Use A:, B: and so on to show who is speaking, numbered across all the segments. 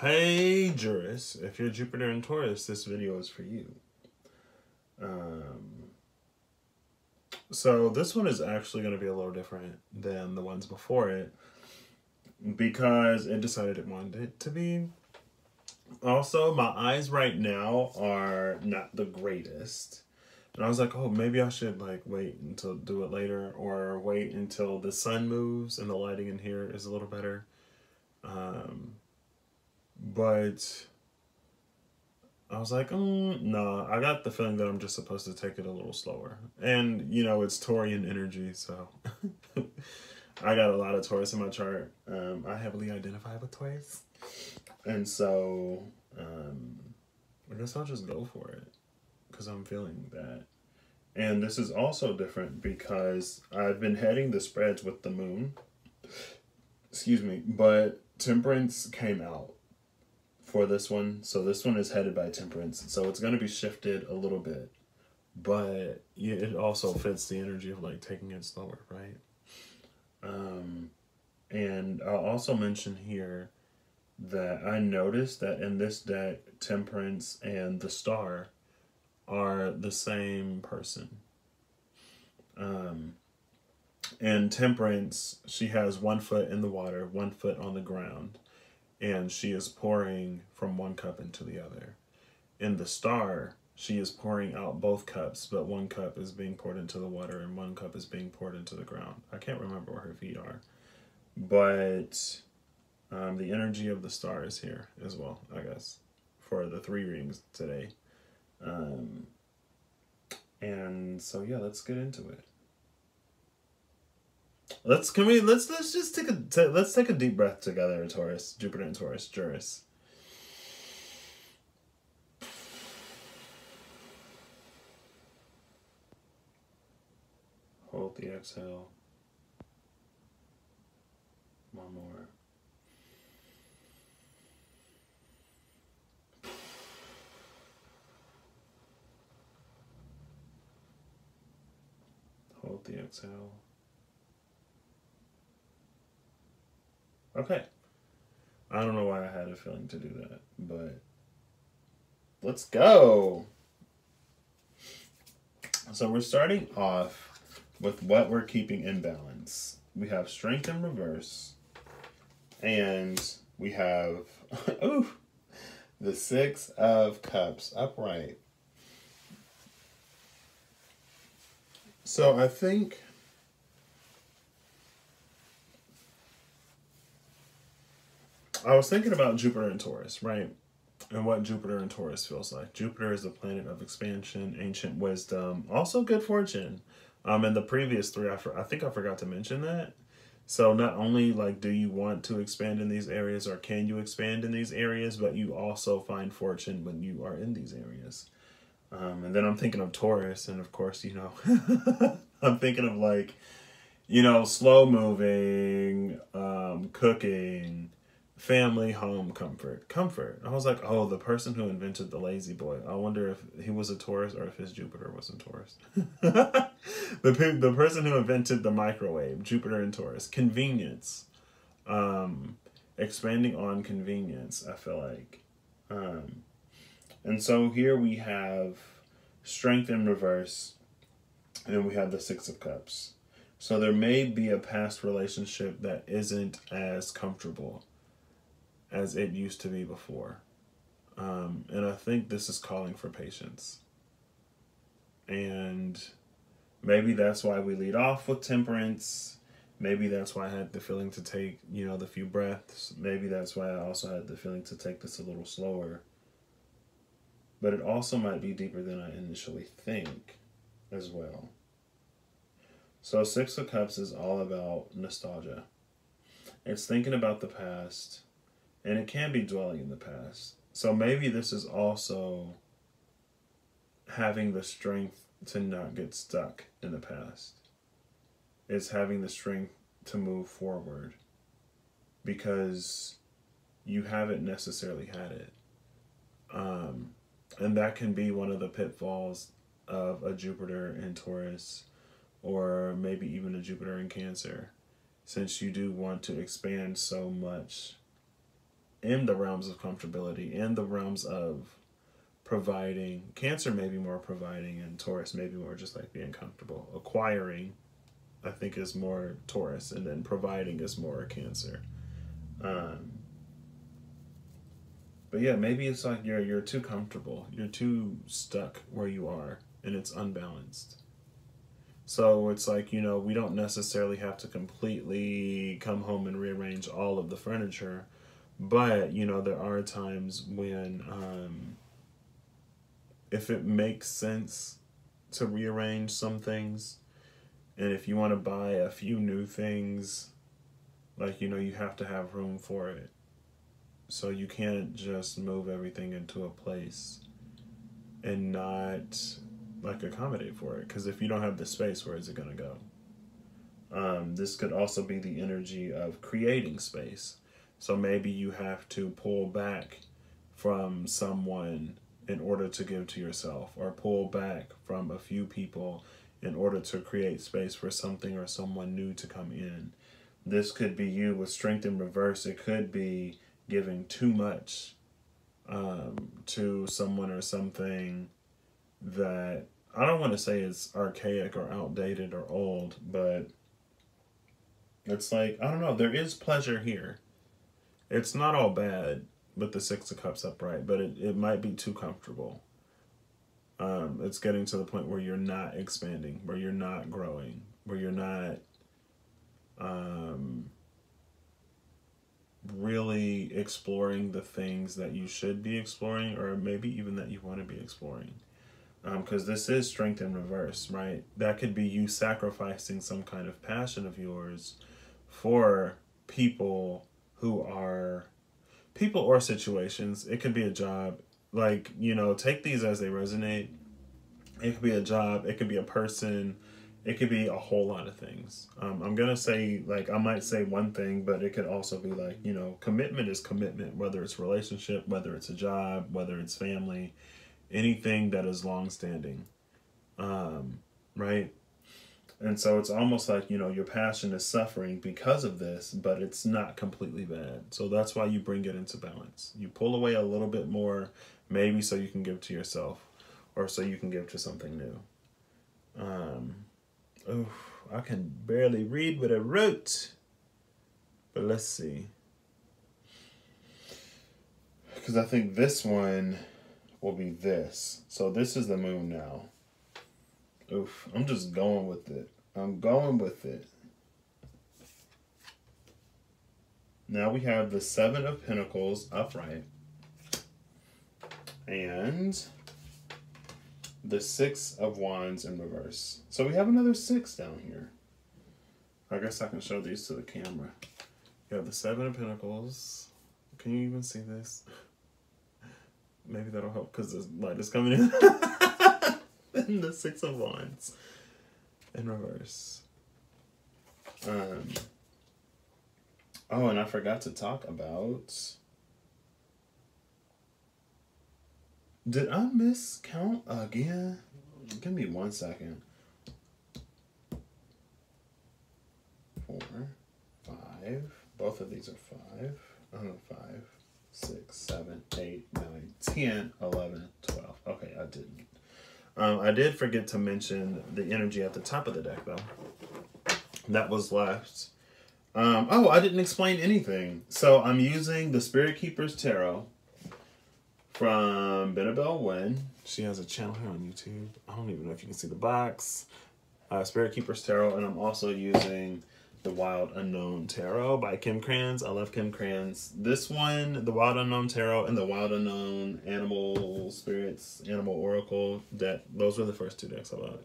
A: Hey, Jurus, if you're Jupiter and Taurus, this video is for you. Um, so this one is actually going to be a little different than the ones before it because it decided it wanted it to be. Also, my eyes right now are not the greatest. And I was like, oh, maybe I should like wait until do it later or wait until the sun moves and the lighting in here is a little better. Um, but I was like, mm, no, I got the feeling that I'm just supposed to take it a little slower. And, you know, it's Taurian energy, so I got a lot of Taurus in my chart. Um, I heavily identify with Taurus. And so um, I guess I'll just go for it because I'm feeling that. And this is also different because I've been heading the spreads with the moon. Excuse me, but Temperance came out for this one. So this one is headed by Temperance. So it's going to be shifted a little bit. But it also fits the energy of like taking it slower, right? Um, and I'll also mention here that I noticed that in this deck, Temperance and the Star are the same person. Um, and Temperance, she has one foot in the water, one foot on the ground and she is pouring from one cup into the other. In the star, she is pouring out both cups, but one cup is being poured into the water and one cup is being poured into the ground. I can't remember where her feet are, but um, the energy of the star is here as well, I guess, for the three rings today. Um, and so, yeah, let's get into it. Let's can we let's let's just take a let's take a deep breath together, Taurus, Jupiter and Taurus, Jurus. Hold the exhale. One more. Hold the exhale. Okay. I don't know why I had a feeling to do that, but let's go. So we're starting off with what we're keeping in balance. We have strength in reverse, and we have ooh, the six of cups upright. So I think I was thinking about Jupiter and Taurus, right? And what Jupiter and Taurus feels like. Jupiter is a planet of expansion, ancient wisdom, also good fortune. Um, in the previous three, I, I think I forgot to mention that. So not only like do you want to expand in these areas or can you expand in these areas, but you also find fortune when you are in these areas. Um, and then I'm thinking of Taurus, and of course, you know, I'm thinking of like, you know, slow moving, um, cooking, family, home, comfort, comfort. I was like, oh, the person who invented the lazy boy. I wonder if he was a Taurus or if his Jupiter was in Taurus. the the person who invented the microwave, Jupiter and Taurus, convenience, um, expanding on convenience. I feel like, um, and so here we have strength in reverse, and we have the Six of Cups. So there may be a past relationship that isn't as comfortable as it used to be before. Um, and I think this is calling for patience. And maybe that's why we lead off with temperance. Maybe that's why I had the feeling to take, you know, the few breaths. Maybe that's why I also had the feeling to take this a little slower. But it also might be deeper than I initially think as well. So, Six of Cups is all about nostalgia. It's thinking about the past and it can be dwelling in the past. So maybe this is also having the strength to not get stuck in the past. It's having the strength to move forward because you haven't necessarily had it. Um, and that can be one of the pitfalls of a Jupiter in Taurus or maybe even a Jupiter in Cancer, since you do want to expand so much in the realms of comfortability, in the realms of providing. Cancer may be more providing, and Taurus may be more just like being comfortable. Acquiring, I think, is more Taurus, and then providing is more Cancer. Um, but yeah, maybe it's like you're you're too comfortable. You're too stuck where you are, and it's unbalanced. So it's like, you know, we don't necessarily have to completely come home and rearrange all of the furniture, but, you know, there are times when, um, if it makes sense to rearrange some things, and if you want to buy a few new things, like, you know, you have to have room for it. So you can't just move everything into a place and not like accommodate for it. Because if you don't have the space where is it going to go? Um, this could also be the energy of creating space so maybe you have to pull back from someone in order to give to yourself or pull back from a few people in order to create space for something or someone new to come in this could be you with strength in reverse it could be giving too much um, to someone or something that I don't want to say it's archaic or outdated or old, but it's like, I don't know, there is pleasure here. It's not all bad with the Six of Cups upright, but it, it might be too comfortable. Um, it's getting to the point where you're not expanding, where you're not growing, where you're not um, really exploring the things that you should be exploring, or maybe even that you want to be exploring because um, this is strength in reverse, right? That could be you sacrificing some kind of passion of yours for people who are people or situations. It could be a job. Like, you know, take these as they resonate. It could be a job, it could be a person, it could be a whole lot of things. Um, I'm going to say, like, I might say one thing, but it could also be like, you know, commitment is commitment, whether it's relationship, whether it's a job, whether it's family anything that is long standing. Um, right? And so it's almost like, you know, your passion is suffering because of this, but it's not completely bad. So that's why you bring it into balance. You pull away a little bit more, maybe so you can give to yourself or so you can give to something new. Um, oh, I can barely read what I wrote. But let's see. Because I think this one will be this. So this is the moon now. Oof, I'm just going with it. I'm going with it. Now we have the Seven of Pentacles upright. And the Six of Wands in reverse. So we have another six down here. I guess I can show these to the camera. You have the Seven of Pentacles. Can you even see this? maybe that'll help because the light is coming in. and the Six of Wands in reverse. Um. Oh, and I forgot to talk about. Did I miscount again? Give me one second. Four, five. Both of these are five. Oh, five six, seven, eight, nine, ten, eleven, twelve. Okay, I didn't. Um, I did forget to mention the energy at the top of the deck, though. That was left. Um, oh, I didn't explain anything. So I'm using the Spirit Keepers Tarot from Benebell Wen. She has a channel here on YouTube. I don't even know if you can see the box. Uh, Spirit Keepers Tarot, and I'm also using the Wild Unknown Tarot by Kim Krans. I love Kim Krans. This one, the Wild Unknown Tarot, and the Wild Unknown Animal Spirits, Animal Oracle deck. Those were the first two decks I bought.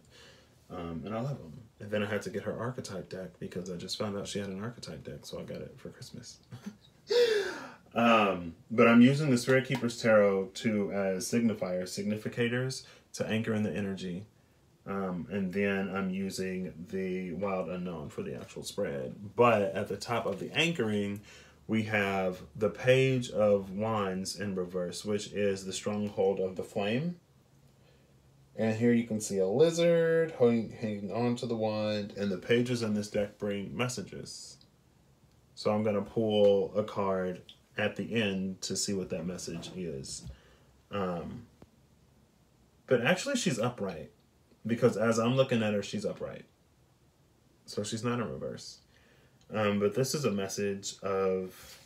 A: Um, and I love them. And then I had to get her archetype deck because I just found out she had an archetype deck, so I got it for Christmas. um, but I'm using the Spirit Keepers Tarot to as signifiers, significators, to anchor in the energy um, and then I'm using the Wild Unknown for the actual spread. But at the top of the anchoring, we have the Page of Wands in reverse, which is the stronghold of the flame. And here you can see a lizard hanging on to the wand, and the pages in this deck bring messages. So I'm going to pull a card at the end to see what that message is. Um, but actually, she's upright because as I'm looking at her, she's upright. So she's not in reverse. Um, but this is a message of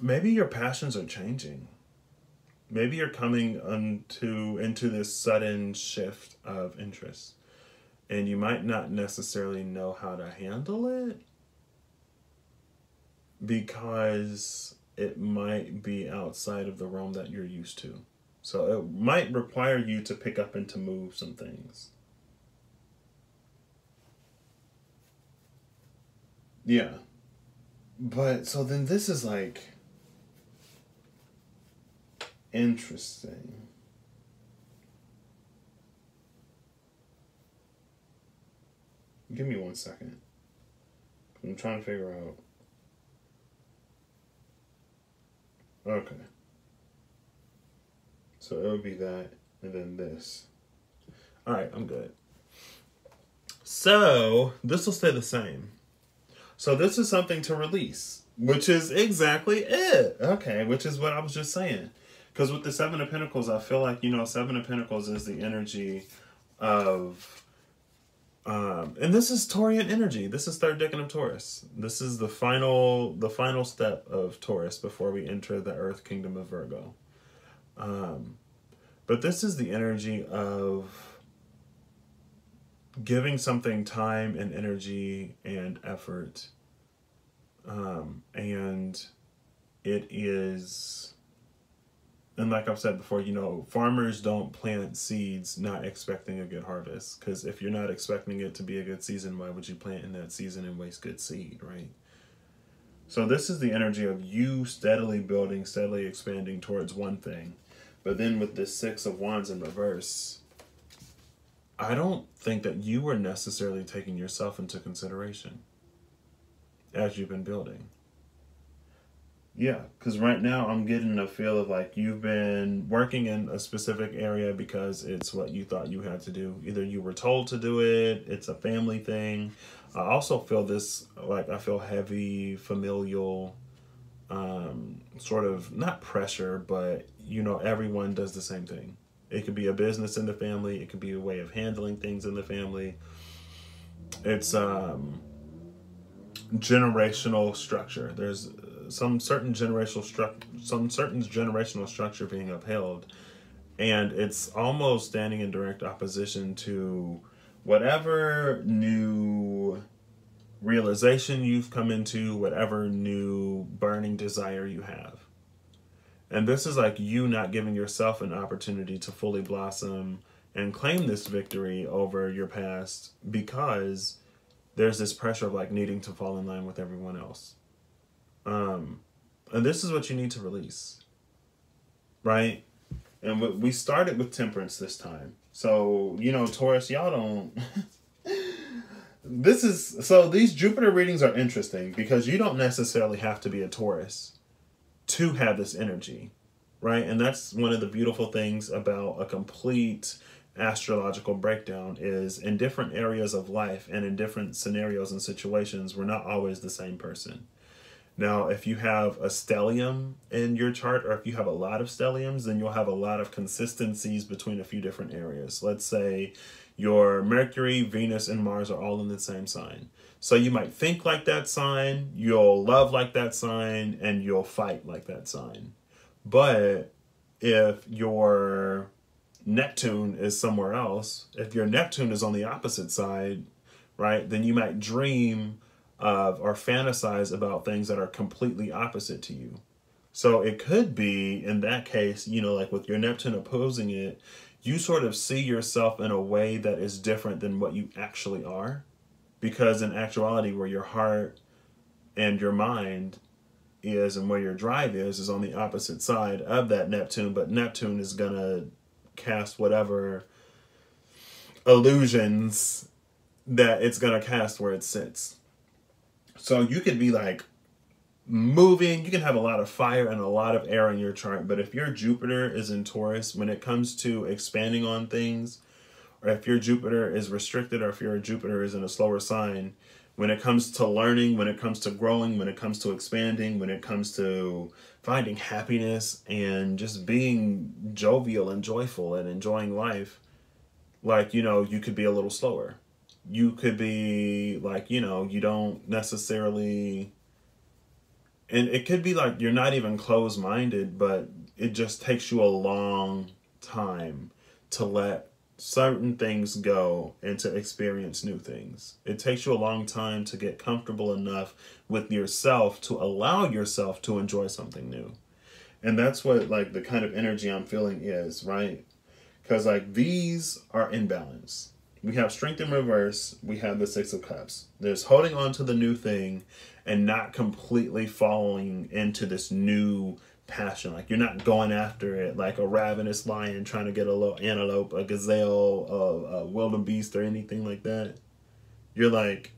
A: maybe your passions are changing. Maybe you're coming into into this sudden shift of interest. And you might not necessarily know how to handle it because it might be outside of the realm that you're used to. So it might require you to pick up and to move some things. Yeah. But so then this is like interesting. Give me one second. I'm trying to figure out. Okay. So it would be that and then this. All right, I'm good. So this will stay the same. So this is something to release, which is exactly it. Okay, which is what I was just saying. Because with the Seven of Pentacles, I feel like, you know, Seven of Pentacles is the energy of. Um, and this is Taurian energy. This is third decan of Taurus. This is the final, the final step of Taurus before we enter the Earth kingdom of Virgo. Um, but this is the energy of giving something time and energy and effort. Um, and it is, and like I've said before, you know, farmers don't plant seeds not expecting a good harvest. Because if you're not expecting it to be a good season, why would you plant in that season and waste good seed, right? So this is the energy of you steadily building, steadily expanding towards one thing. But then with this Six of Wands in reverse, I don't think that you were necessarily taking yourself into consideration as you've been building. Yeah, because right now I'm getting a feel of like you've been working in a specific area because it's what you thought you had to do. Either you were told to do it, it's a family thing. I also feel this like I feel heavy familial um, sort of not pressure, but you know, everyone does the same thing. It could be a business in the family, it could be a way of handling things in the family. It's um, generational structure. There's some certain generational structure, some certain generational structure being upheld, and it's almost standing in direct opposition to whatever new realization you've come into, whatever new burning desire you have. And this is like you not giving yourself an opportunity to fully blossom and claim this victory over your past because there's this pressure of like needing to fall in line with everyone else. Um, and this is what you need to release, right? And we started with temperance this time. So, you know, Taurus, y'all don't. this is so these Jupiter readings are interesting because you don't necessarily have to be a Taurus to have this energy, right? And that's one of the beautiful things about a complete astrological breakdown is in different areas of life and in different scenarios and situations, we're not always the same person. Now, if you have a stellium in your chart, or if you have a lot of stelliums, then you'll have a lot of consistencies between a few different areas. Let's say your Mercury, Venus, and Mars are all in the same sign. So you might think like that sign, you'll love like that sign, and you'll fight like that sign. But if your Neptune is somewhere else, if your Neptune is on the opposite side, right, then you might dream of or fantasize about things that are completely opposite to you. So it could be in that case, you know, like with your Neptune opposing it, you sort of see yourself in a way that is different than what you actually are because in actuality where your heart and your mind is and where your drive is is on the opposite side of that Neptune, but Neptune is gonna cast whatever illusions that it's gonna cast where it sits. So you could be like moving, you can have a lot of fire and a lot of air in your chart, but if your Jupiter is in Taurus, when it comes to expanding on things, or if your Jupiter is restricted or if your Jupiter is in a slower sign, when it comes to learning, when it comes to growing, when it comes to expanding, when it comes to finding happiness and just being jovial and joyful and enjoying life, like, you know, you could be a little slower. You could be like, you know, you don't necessarily and it could be like you're not even closed minded, but it just takes you a long time to let certain things go and to experience new things. It takes you a long time to get comfortable enough with yourself to allow yourself to enjoy something new. And that's what like the kind of energy I'm feeling is, right? Cuz like these are in balance. We have strength in reverse, we have the 6 of cups. There's holding on to the new thing and not completely falling into this new passion. Like you're not going after it like a ravenous lion trying to get a little antelope, a gazelle, a, a wildebeest, or anything like that. You're like,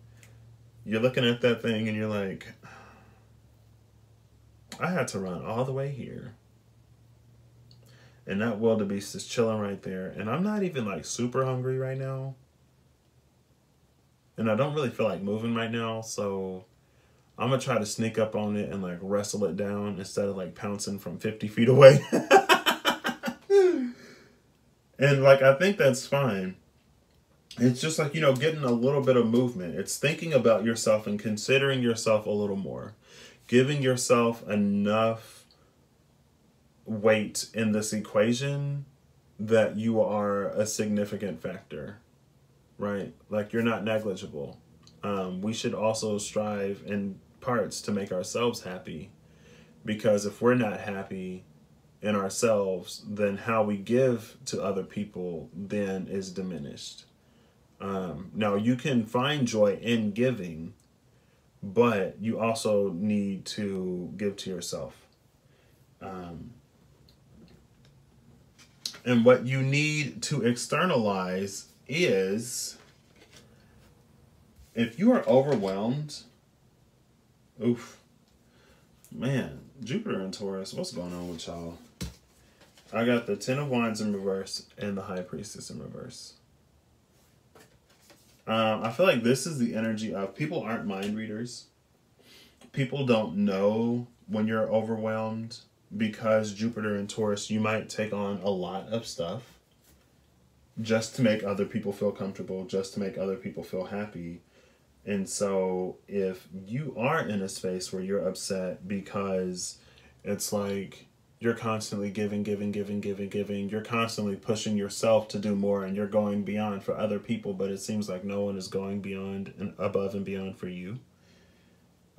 A: you're looking at that thing and you're like, I had to run all the way here. And that wildebeest is chilling right there. And I'm not even like super hungry right now. And I don't really feel like moving right now. So I'm gonna try to sneak up on it and like wrestle it down instead of like pouncing from 50 feet away. and like I think that's fine. It's just like, you know, getting a little bit of movement. It's thinking about yourself and considering yourself a little more. Giving yourself enough weight in this equation that you are a significant factor. Right? Like you're not negligible. Um, we should also strive and parts to make ourselves happy. Because if we're not happy in ourselves, then how we give to other people then is diminished. Um, now, you can find joy in giving, but you also need to give to yourself. Um, and what you need to externalize is if you are overwhelmed Oof. Man, Jupiter and Taurus, what's going on with y'all? I got the Ten of Wands in reverse and the High Priestess in reverse. Um, I feel like this is the energy of people aren't mind readers. People don't know when you're overwhelmed because Jupiter and Taurus, you might take on a lot of stuff just to make other people feel comfortable, just to make other people feel happy. And so if you are in a space where you're upset because it's like you're constantly giving, giving, giving, giving, giving, you're constantly pushing yourself to do more and you're going beyond for other people, but it seems like no one is going beyond and above and beyond for you.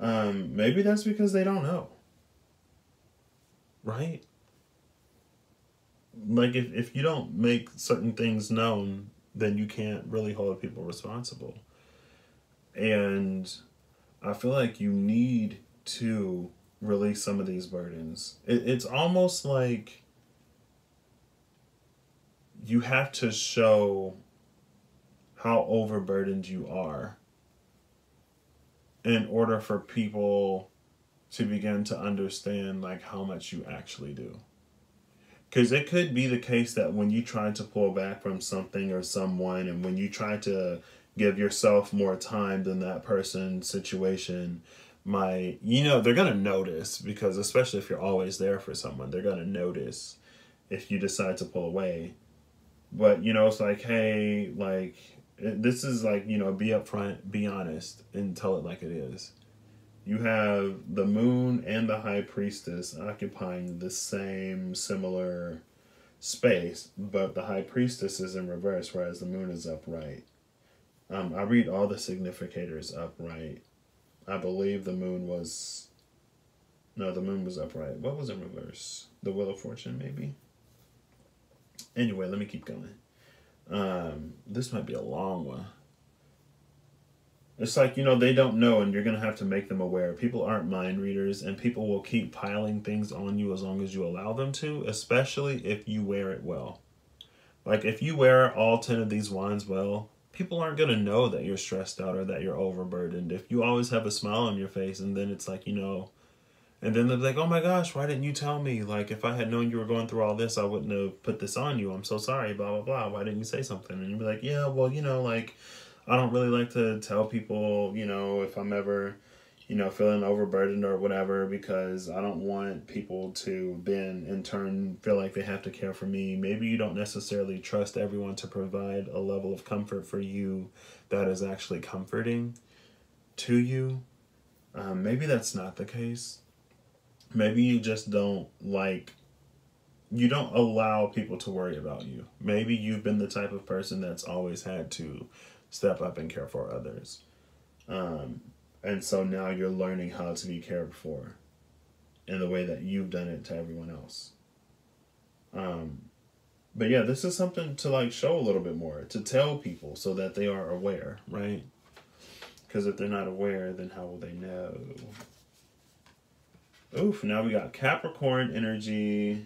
A: Um, maybe that's because they don't know. Right? Like if, if you don't make certain things known, then you can't really hold people responsible. And I feel like you need to release some of these burdens. It, it's almost like you have to show how overburdened you are in order for people to begin to understand like how much you actually do because it could be the case that when you try to pull back from something or someone and when you try to give yourself more time than that person situation might you know they're gonna notice because especially if you're always there for someone they're gonna notice if you decide to pull away. But you know it's like hey like this is like you know be upfront be honest and tell it like it is. You have the moon and the high priestess occupying the same similar space but the high priestess is in reverse whereas the moon is upright um, I read all the significators upright. I believe the moon was. No, the moon was upright. What was in reverse? The Wheel of Fortune, maybe? Anyway, let me keep going. Um, this might be a long one. It's like, you know, they don't know and you're going to have to make them aware. People aren't mind readers and people will keep piling things on you as long as you allow them to, especially if you wear it well. Like, if you wear all 10 of these wands well, people aren't going to know that you're stressed out or that you're overburdened. If you always have a smile on your face and then it's like, you know, and then they're like, oh my gosh, why didn't you tell me? Like, if I had known you were going through all this, I wouldn't have put this on you. I'm so sorry, blah, blah, blah. Why didn't you say something? And you'd be like, yeah, well, you know, like, I don't really like to tell people, you know, if I'm ever, you know, feeling overburdened or whatever, because I don't want people to then in turn feel like they have to care for me. Maybe you don't necessarily trust everyone to provide a level of comfort for you that is actually comforting to you. Um, maybe that's not the case. Maybe you just don't like you don't allow people to worry about you. Maybe you've been the type of person that's always had to step up and care for others. Um, and so now you're learning how to be cared for in the way that you've done it to everyone else. Um, but yeah, this is something to like show a little bit more, to tell people so that they are aware, right? Because if they're not aware, then how will they know? Oof, now we got Capricorn energy.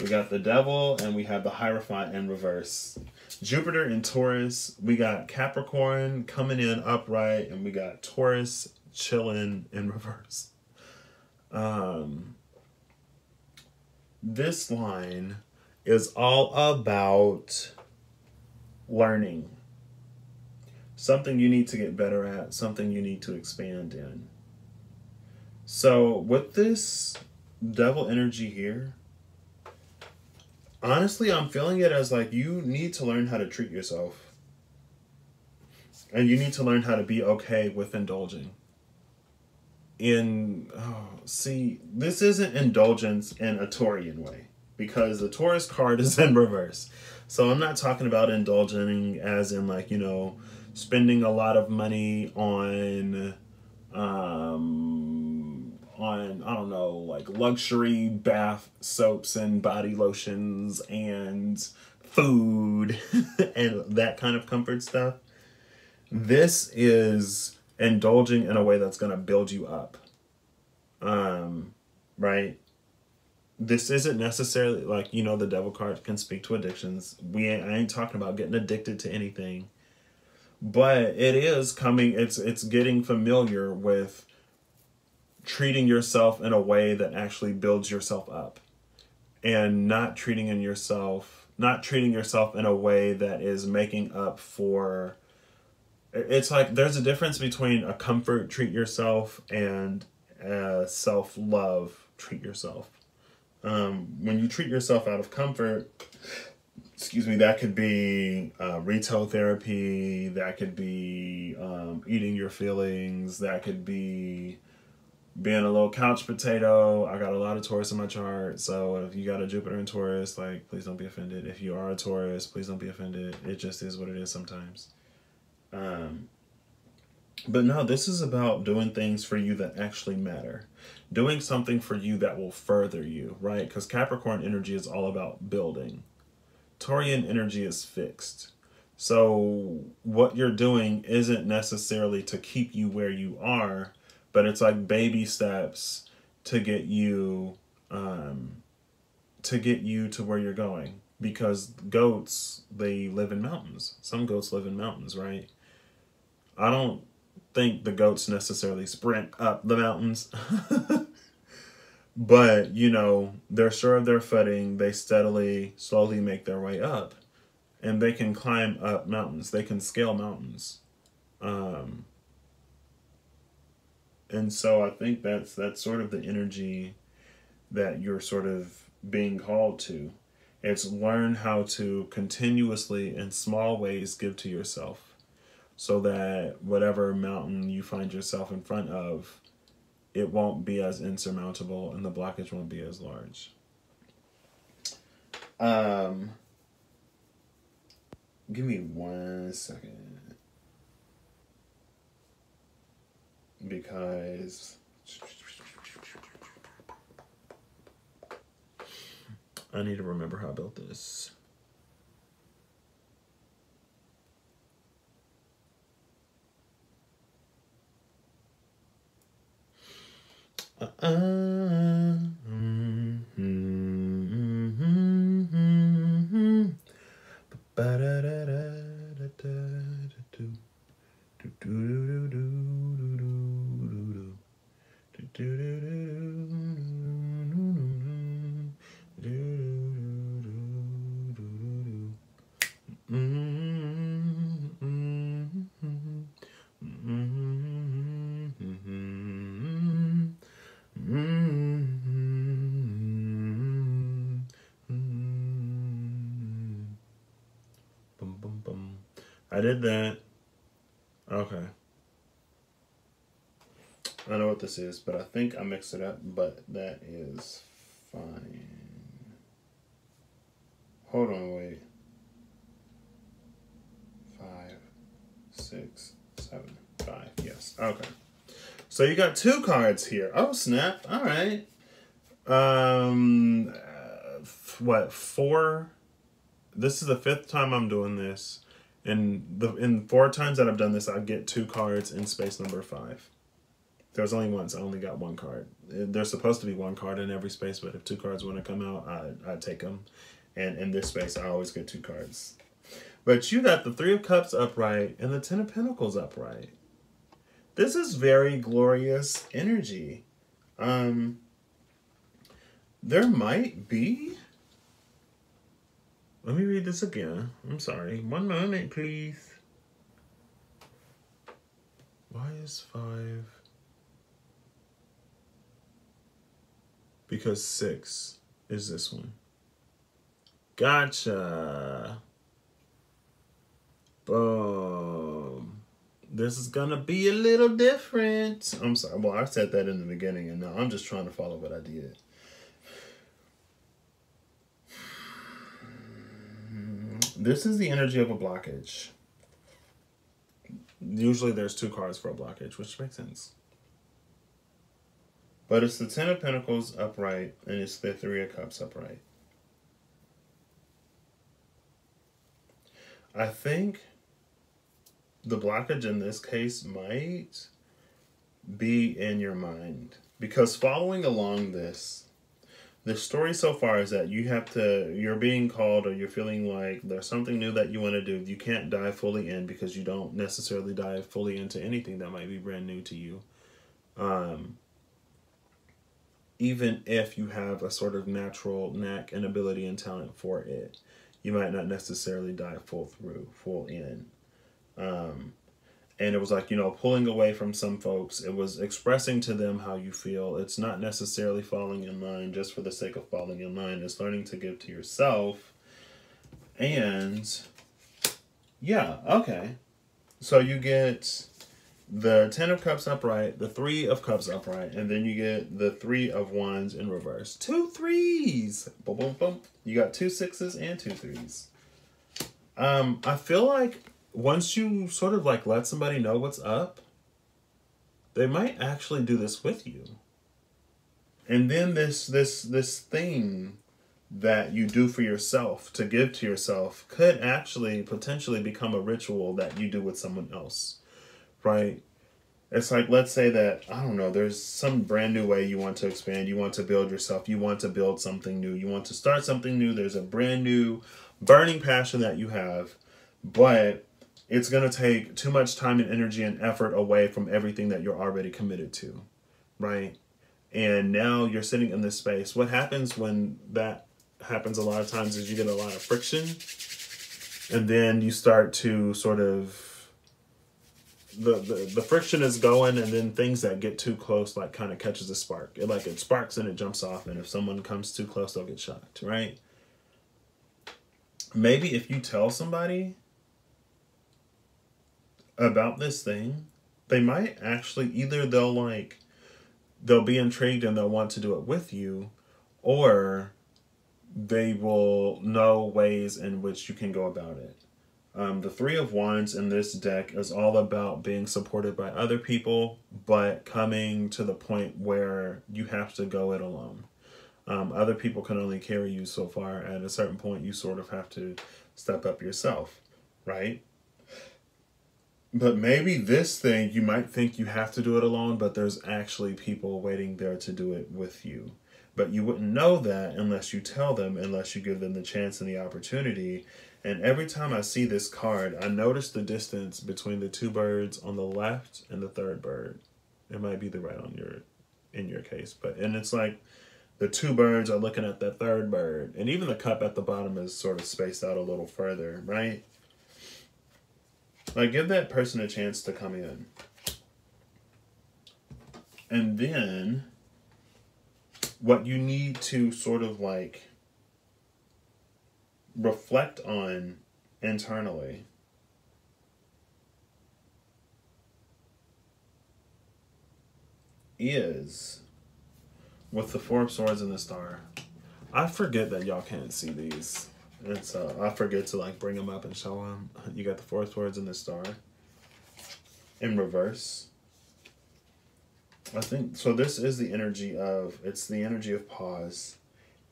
A: We got the devil and we have the Hierophant in reverse. Jupiter in Taurus. We got Capricorn coming in upright and we got Taurus chilling in reverse. Um, this line is all about learning. Something you need to get better at, something you need to expand in. So, with this devil energy here, honestly, I'm feeling it as like you need to learn how to treat yourself. And you need to learn how to be okay with indulging. In, oh, see, this isn't indulgence in a Taurian way because the Taurus card is in reverse. So I'm not talking about indulging as in like, you know, spending a lot of money on um on I don't know like luxury bath soaps and body lotions and food and that kind of comfort stuff. This is indulging in a way that's going to build you up. Um right? This isn't necessarily like you know the devil card can speak to addictions. We ain't, I ain't talking about getting addicted to anything. But it is coming it's it's getting familiar with treating yourself in a way that actually builds yourself up. And not treating in yourself not treating yourself in a way that is making up for it's like there's a difference between a comfort treat yourself and a self-love treat yourself. Um, when you treat yourself out of comfort excuse me that could be uh, retail therapy that could be um, eating your feelings that could be being a little couch potato, I got a lot of Taurus in my chart. So if you got a Jupiter in Taurus, like please don't be offended. If you are a Taurus, please don't be offended. It just is what it is sometimes. Um, but no, this is about doing things for you that actually matter. Doing something for you that will further you, right? Because Capricorn energy is all about building. Taurian energy is fixed. So what you're doing isn't necessarily to keep you where you are, but it's like baby steps to get you um to get you to where you're going. Because goats they live in mountains. Some goats live in mountains right? I don't think the goats necessarily sprint up the mountains. But you know they're sure of their footing. They steadily slowly make their way up. And they can climb up mountains. They can scale mountains. Um and so I think that's that's sort of the energy that you're sort of being called to. It's learn how to continuously in small ways give to yourself so that whatever mountain you find yourself in front of, it won't be as insurmountable and the blockage won't be as large. Um, give me one second. Because I need to remember how I built this. Uh, uh, mm, mm, mm, ba da da da da da do do do do do do I did that. Okay. I know what is, but I think I mixed it up, but that is fine. Hold on, wait. Five, six, seven, five. Yes. Okay. So you got two cards here. Oh, snap. All right. Um, uh, what, four? This is the fifth time I'm doing this. And the in four times that I've done this, I get two cards in space number five. There's only once I only got one card. There's supposed to be one card in every space, but if two cards want to come out, I I take them. And in this space, I always get two cards. But you got the Three of Cups upright and the Ten of Pentacles upright. This is very glorious energy. Um, there might be. Let me read this again. I'm sorry. One moment, please. Why is five? Because six is this one. Gotcha. Boom. This is gonna be a little different. I'm sorry. Well, I said that in the beginning, and now I'm just trying to follow what I did. This is the energy of a blockage. Usually there's two cards for a blockage, which makes sense. But it's the Ten of Pentacles upright, and it's the Three of Cups upright. I think the blockage in this case might be in your mind. Because following along this, the story so far is that you have to, you're being called or you're feeling like there's something new that you want to do. You can't dive fully in because you don't necessarily dive fully into anything that might be brand new to you. Um, even if you have a sort of natural knack and ability and talent for it you might not necessarily dive full through, full in. Um, and it was like, you know, pulling away from some folks. It was expressing to them how you feel. It's not necessarily falling in line just for the sake of falling in line. It's learning to give to yourself. And yeah, okay. So you get the Ten of Cups upright, the Three of Cups upright, and then you get the Three of Wands in reverse. Two threes. Boom, boom, boom. You got two sixes and two threes. Um, I feel like once you sort of like let somebody know what's up, they might actually do this with you. And then this this this thing that you do for yourself to give to yourself could actually potentially become a ritual that you do with someone else right? It's like, let's say that, I don't know, there's some brand new way you want to expand, you want to build yourself, you want to build something new, you want to start something new, there's a brand new burning passion that you have, but it's going to take too much time and energy and effort away from everything that you're already committed to, right? And now you're sitting in this space. What happens when that happens a lot of times is you get a lot of friction, and then you start to sort of the, the the friction is going and then things that get too close like kind of catches a spark. It like it sparks and it jumps off and if someone comes too close they'll get shocked right? Maybe if you tell somebody about this thing they might actually either they'll like they'll be intrigued and they'll want to do it with you or they will know ways in which you can go about it um, the Three of Wands in this deck is all about being supported by other people, but coming to the point where you have to go it alone. Um, other people can only carry you so far. At a certain point, you sort of have to step up yourself, right? But maybe this thing, you might think you have to do it alone, but there's actually people waiting there to do it with you. But you wouldn't know that unless you tell them, unless you give them the chance and the opportunity and every time I see this card, I notice the distance between the two birds on the left and the third bird. It might be the right on your in your case, but and it's like the two birds are looking at the third bird, and even the cup at the bottom is sort of spaced out a little further, right? Like give that person a chance to come in. And then what you need to sort of like reflect on internally. Is with the Four of Swords and the Star. I forget that y'all can't see these. And so I forget to like bring them up and show them. You got the Four of Swords and the Star in reverse. I think so. This is the energy of it's the energy of pause,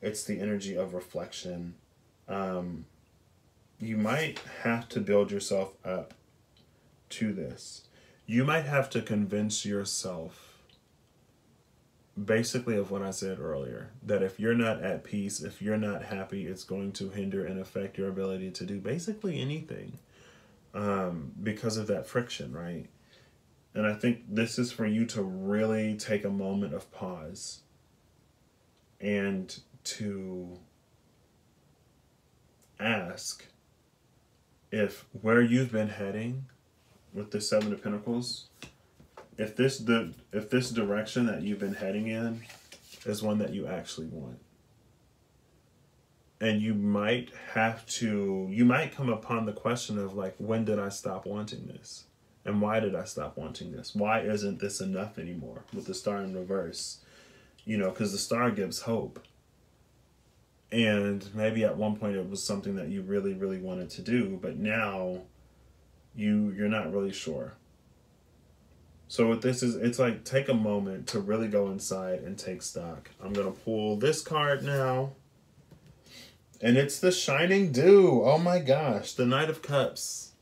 A: it's the energy of reflection, um, you might have to build yourself up to this. You might have to convince yourself, basically, of what I said earlier, that if you're not at peace, if you're not happy, it's going to hinder and affect your ability to do basically anything um, because of that friction, right? And I think this is for you to really take a moment of pause and to ask if where you've been heading with the seven of pentacles if this the if this direction that you've been heading in is one that you actually want. And you might have to you might come upon the question of like when did i stop wanting this? And why did i stop wanting this? Why isn't this enough anymore with the star in reverse? You know because the star gives hope and maybe at one point it was something that you really really wanted to do but now you you're not really sure so this is it's like take a moment to really go inside and take stock i'm gonna pull this card now and it's the shining dew oh my gosh the knight of cups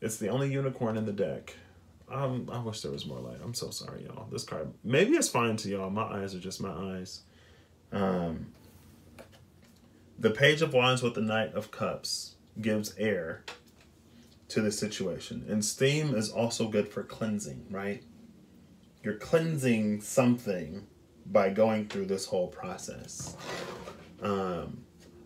A: it's the only unicorn in the deck um, I wish there was more light. I'm so sorry, y'all. This card, maybe it's fine to y'all. My eyes are just my eyes. Um, the Page of Wands with the Knight of Cups gives air to the situation. And steam is also good for cleansing, right? You're cleansing something by going through this whole process. Um,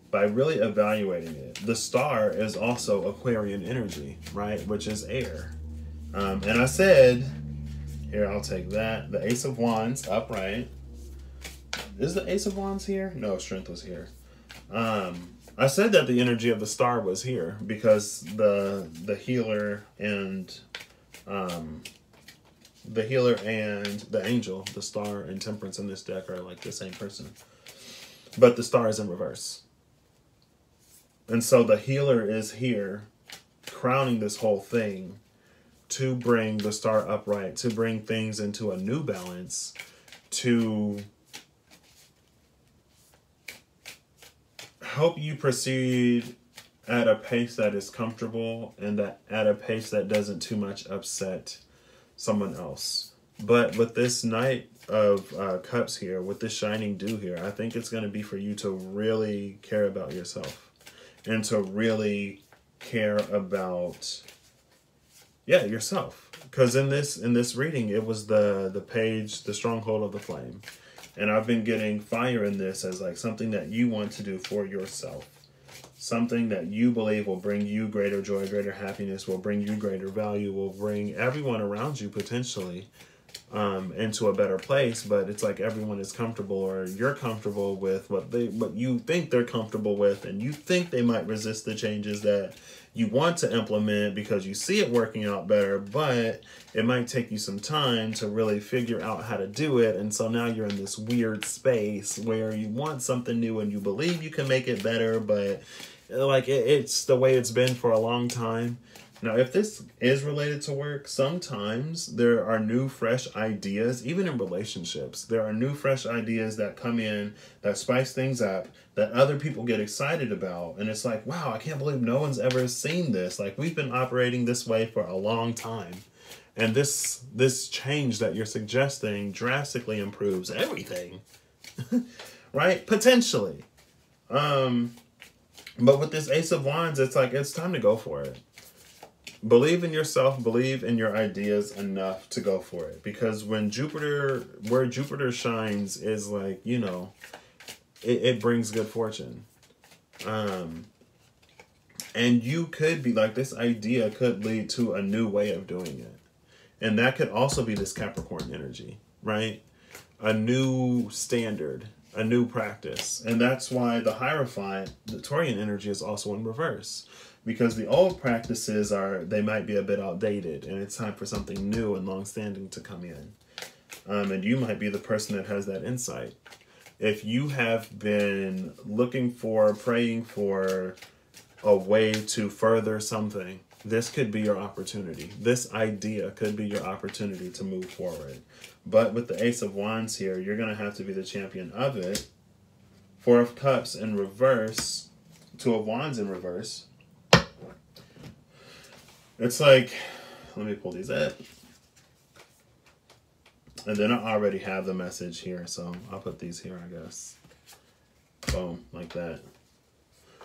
A: by really evaluating it. The star is also Aquarian energy, right? Which is air. Um, and I said, here, I'll take that. The Ace of Wands upright. Is the Ace of Wands here? No, Strength was here. Um, I said that the energy of the star was here because the the healer and um, the healer and the angel, the star and temperance in this deck are like the same person. But the star is in reverse. And so the healer is here crowning this whole thing to bring the star upright, to bring things into a new balance, to help you proceed at a pace that is comfortable and that at a pace that doesn't too much upset someone else. But with this Knight of uh, Cups here, with this Shining Dew here, I think it's going to be for you to really care about yourself and to really care about yeah yourself because in this in this reading it was the the page the stronghold of the flame and I've been getting fire in this as like something that you want to do for yourself. Something that you believe will bring you greater joy, greater happiness, will bring you greater value, will bring everyone around you potentially um, into a better place. But it's like everyone is comfortable or you're comfortable with what they what you think they're comfortable with and you think they might resist the changes that you want to implement because you see it working out better, but it might take you some time to really figure out how to do it. And so now you're in this weird space where you want something new and you believe you can make it better, but like it, it's the way it's been for a long time. Now, if this is related to work, sometimes there are new, fresh ideas, even in relationships. There are new, fresh ideas that come in that spice things up that other people get excited about. And it's like, wow, I can't believe no one's ever seen this. Like, we've been operating this way for a long time. And this this change that you're suggesting drastically improves everything. right? Potentially. Um, but with this Ace of Wands, it's like it's time to go for it believe in yourself believe in your ideas enough to go for it. Because when jupiter where jupiter shines is like you know it, it brings good fortune. Um and you could be like this idea could lead to a new way of doing it. And that could also be this capricorn energy right? A new standard a new practice. And that's why the hierophant the taurian energy is also in reverse because the old practices are they might be a bit outdated and it's time for something new and long-standing to come in Um, and you might be the person that has that insight. If you have been looking for, praying for a way to further something, this could be your opportunity. This idea could be your opportunity to move forward. But with the Ace of Wands here, you're going to have to be the champion of it. Four of Cups in reverse, Two of Wands in reverse. It's like, let me pull these up. And then I already have the message here, so I'll put these here, I guess. Boom, like that.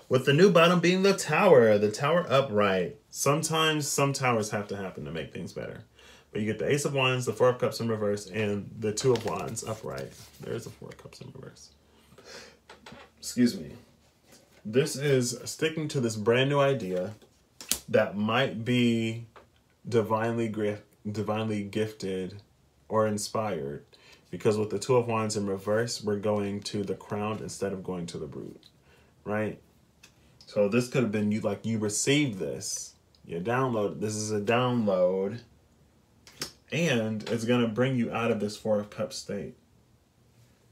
A: With the new bottom being the tower, the tower upright. Sometimes some towers have to happen to make things better. But you get the Ace of Wands, the Four of Cups in reverse, and the Two of Wands upright. There's the Four of Cups in reverse. Excuse me. This is sticking to this brand new idea that might be divinely divinely gifted or inspired. Because with the two of wands in reverse we're going to the crown instead of going to the root right? So this could have been you like you received this you download this is a download and it's going to bring you out of this four of cups state.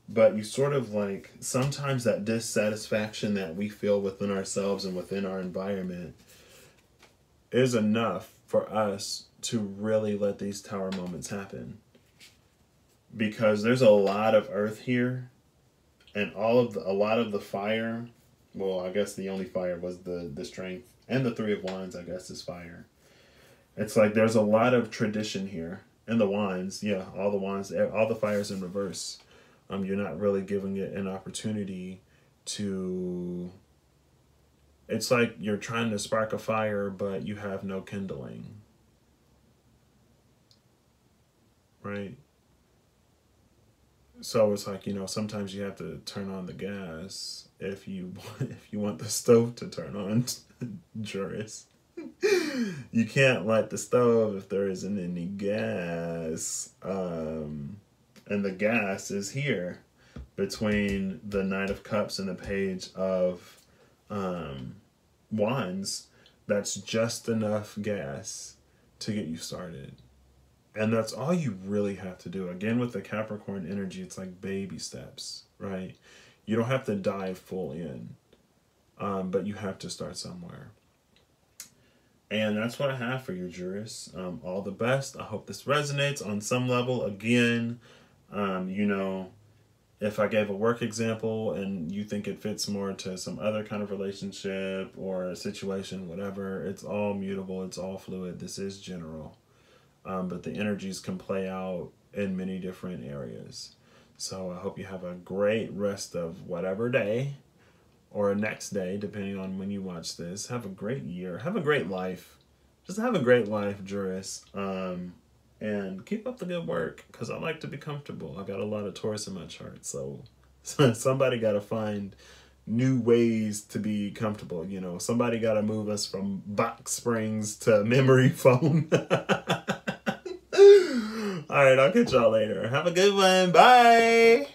A: But you sort of like sometimes that dissatisfaction that we feel within ourselves and within our environment is enough for us to really let these tower moments happen. Because there's a lot of earth here and all of the, a lot of the fire well i guess the only fire was the the strength and the three of wands i guess is fire. It's like there's a lot of tradition here and the wands yeah all the wands all the fires in reverse. Um you're not really giving it an opportunity to it's like you're trying to spark a fire but you have no kindling. Right? So it's like you know sometimes you have to turn on the gas if you if you want the stove to turn on Jurus. You can't light the stove if there isn't any gas um and the gas is here between the knight of cups and the page of um wands that's just enough gas to get you started and that's all you really have to do. Again, with the Capricorn energy, it's like baby steps, right? You don't have to dive full in, um, but you have to start somewhere. And that's what I have for you, Jurus. Um, all the best. I hope this resonates on some level. Again, um, you know, if I gave a work example and you think it fits more to some other kind of relationship or a situation, whatever, it's all mutable, it's all fluid. This is general um, but the energies can play out in many different areas. So I hope you have a great rest of whatever day or next day, depending on when you watch this. Have a great year. Have a great life. Just have a great life, Jurus. Um, and keep up the good work because I like to be comfortable. I got a lot of Taurus in my chart, so somebody got to find new ways to be comfortable. You know, somebody got to move us from box springs to memory foam. All right, I'll catch y'all later. Have a good one. Bye.